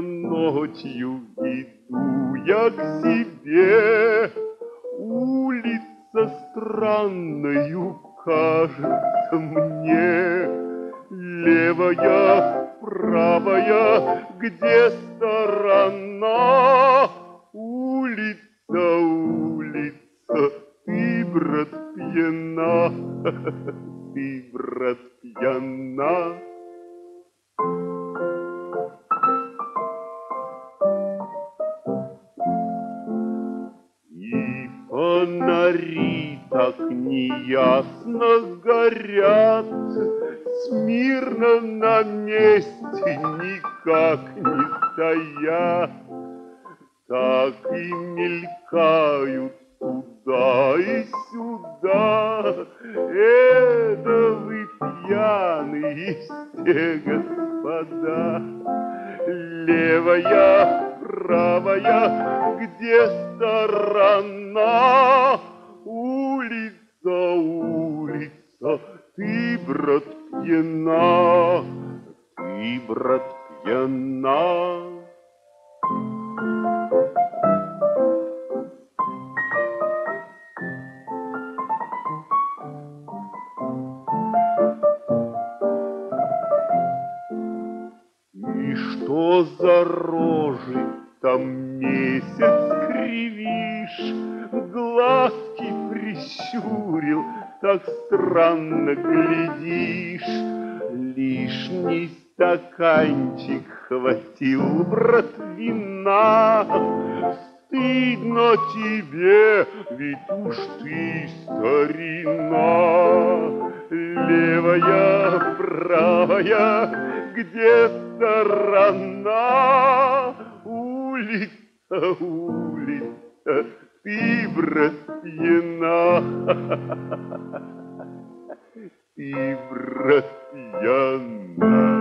Ночью иду я к себе, Улица странною кажется мне. Левая, правая, где сторона? Улица, улица, ты, брат, пьяна, ты, брат, пьяна. Фонари так неясно горят, Смирно на месте никак не стоят, Так и мелькают туда и сюда. Это вы пьяные все, господа. Левая, правая, где сторона? Улица, улица, ты, брат, пьяна, ты, брат, пьяна. Что за рожи там месяц кривишь, Глазки прищурил, так странно глядишь. Лишний стаканчик хватил, брат, вина. Стыдно тебе, ведь уж ты старина. Левая, правая, где сторона? Улица, улица, ты, брат, пьяна. Ты, брат, пьяна.